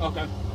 Okay.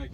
はい。